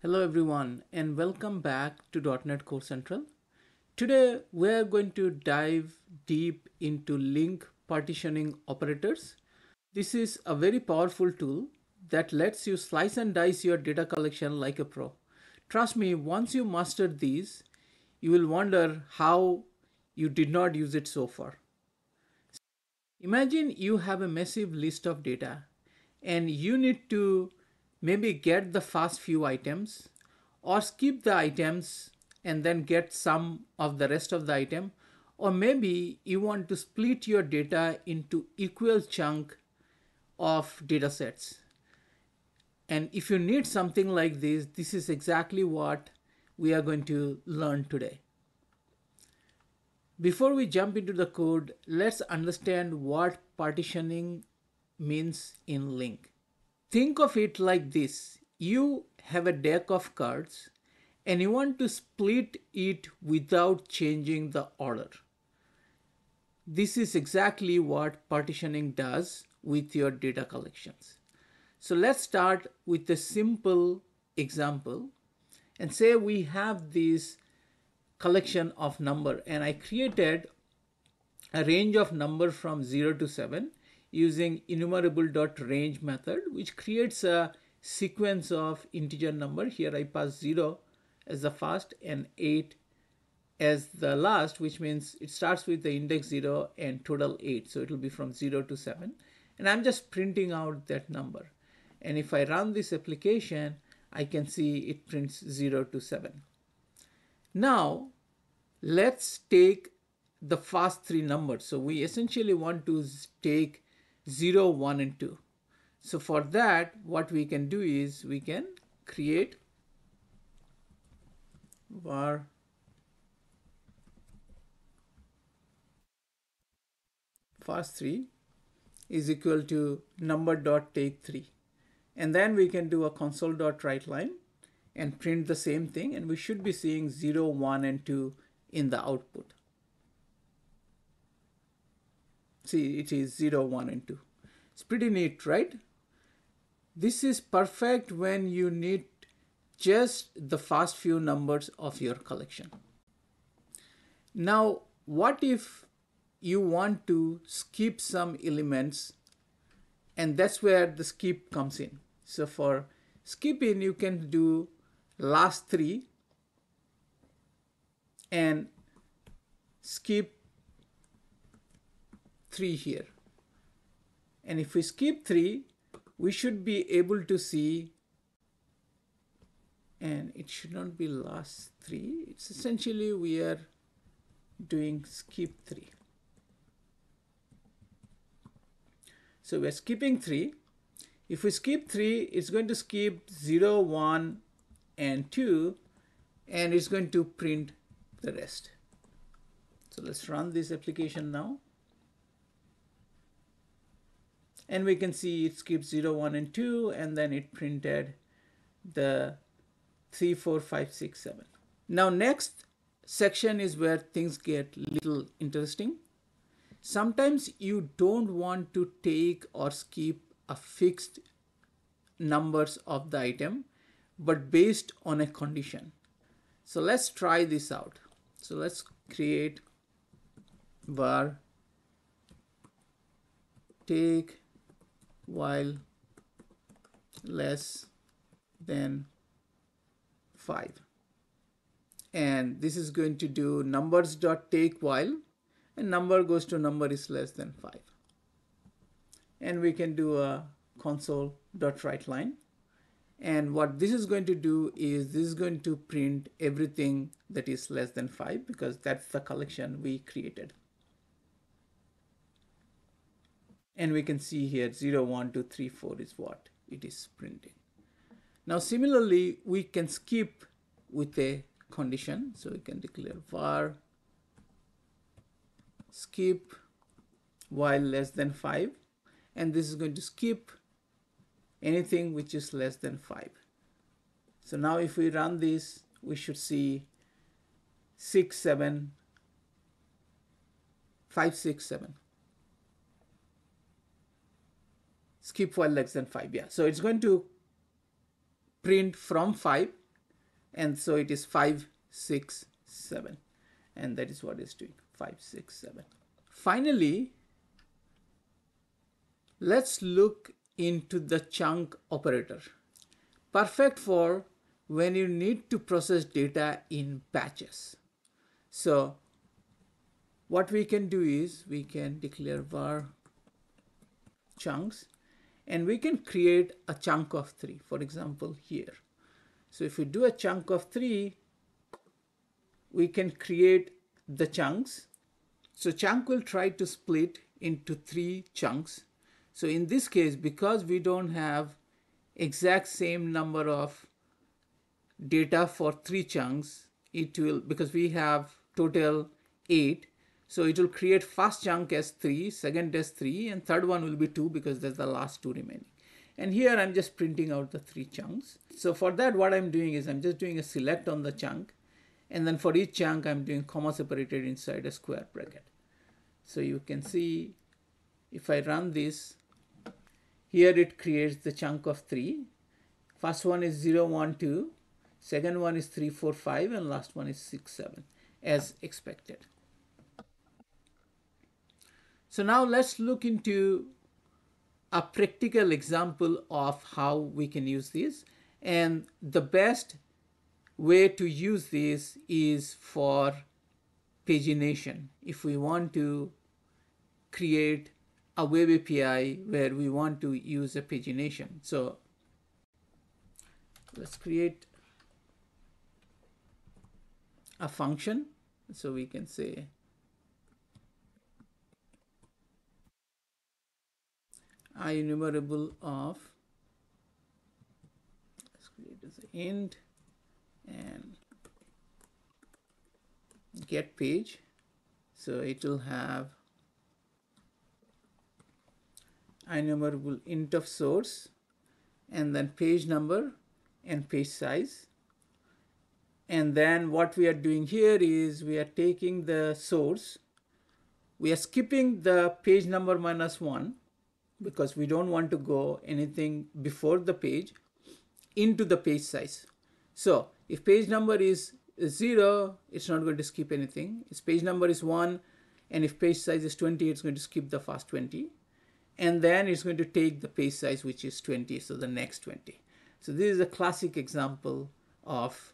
Hello everyone and welcome back to .NET Core Central. Today we are going to dive deep into LINQ partitioning operators. This is a very powerful tool that lets you slice and dice your data collection like a pro. Trust me, once you master these, you will wonder how you did not use it so far. Imagine you have a massive list of data and you need to maybe get the first few items or skip the items and then get some of the rest of the item. Or maybe you want to split your data into equal chunk of data sets. And if you need something like this this is exactly what we are going to learn today. Before we jump into the code let's understand what partitioning means in LINQ Think of it like this. You have a deck of cards and you want to split it without changing the order. This is exactly what partitioning does with your data collections. So let's start with a simple example and say we have this collection of number and I created a range of number from 0 to 7 using enumerable.range method, which creates a sequence of integer number. Here I pass 0 as the first and 8 as the last, which means it starts with the index 0 and total 8. So it will be from 0 to 7. And I'm just printing out that number. And if I run this application, I can see it prints 0 to 7. Now, let's take the first three numbers. So we essentially want to take 0, 1 and 2. So for that what we can do is we can create var first 3 is equal to number dot take 3 and then we can do a console dot write line and print the same thing and we should be seeing 0 1 and 2 in the output see it is 0 1 and 2 it's pretty neat right? This is perfect when you need just the first few numbers of your collection. Now what if you want to skip some elements and that's where the skip comes in? So for skipping you can do last three and skip 3 here. And if we skip 3, we should be able to see, and it should not be last 3. It's essentially we are doing skip 3. So we're skipping 3. If we skip 3, it's going to skip 0, 1, and 2, and it's going to print the rest. So let's run this application now and we can see it skipped 0 1 and 2 and then it printed the 3 4 5 6 7 now next section is where things get little interesting. Sometimes you don't want to take or skip a fixed numbers of the item but based on a condition. So let's try this out. So let's create var take while less than 5 and this is going to do numbers dot take while and number goes to number is less than 5 and we can do a console dot write line. And what this is going to do is this is going to print everything that is less than 5 because that's the collection we created and we can see here 0 1 2 3 4 is what? It is printing now similarly we can skip with a condition. So we can declare var skip while less than 5 and this is going to skip anything which is less than 5 so now if we run this we should see 6 7 5 6 7 skip while less than 5 yeah. So it's going to print from 5 and so it is 5 6 7 and that is what it's doing 5 6 7 finally let's look into the chunk operator. Perfect for when you need to process data in batches. So what we can do is we can declare var chunks and we can create a chunk of three for example here. So if we do a chunk of three we can create the chunks. So chunk will try to split into three chunks. So in this case because we don't have exact same number of data for three chunks it will because we have total eight so it will create first chunk as 3, second as 3, and third one will be 2 because there's the last two remaining. And here I'm just printing out the three chunks. So for that, what I'm doing is I'm just doing a select on the chunk. And then for each chunk, I'm doing comma separated inside a square bracket. So you can see if I run this, here it creates the chunk of 3. First one is 0, 1, 2. Second one is 3, 4, 5. And last one is 6, 7 as expected. So now let's look into a practical example of how we can use this. And the best way to use this is for pagination. If we want to create a web API where we want to use a pagination. So let's create a function. So we can say IEnumerable of let's create as and get page. So it will have enumerable int of source and then page number and page size. And then what we are doing here is we are taking the source. We are skipping the page number minus one because we don't want to go anything before the page into the page size. So if page number is zero, it's not going to skip anything. If page number is one, and if page size is 20, it's going to skip the first 20. And then it's going to take the page size, which is 20, so the next 20. So this is a classic example of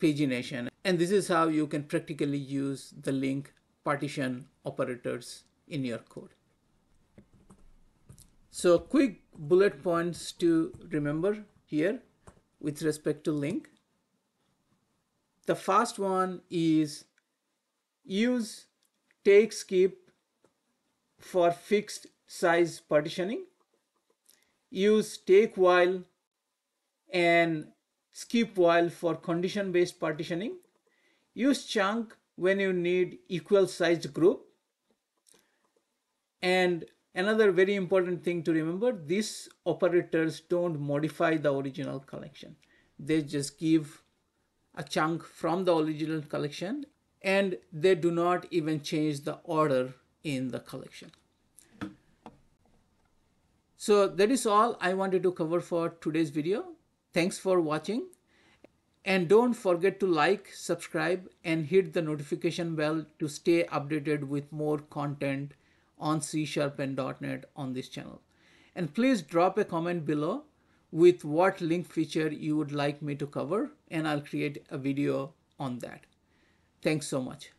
pagination. And this is how you can practically use the LINQ partition operators in your code. So quick bullet points to remember here with respect to LINQ. The first one is use take skip for fixed size partitioning. Use take while and skip while for condition based partitioning. Use chunk when you need equal sized group and Another very important thing to remember, these operators don't modify the original collection. They just give a chunk from the original collection and they do not even change the order in the collection. So that is all I wanted to cover for today's video. Thanks for watching. And don't forget to like, subscribe, and hit the notification bell to stay updated with more content on C Sharp and .NET on this channel. And please drop a comment below with what LINQ feature you would like me to cover and I'll create a video on that. Thanks so much.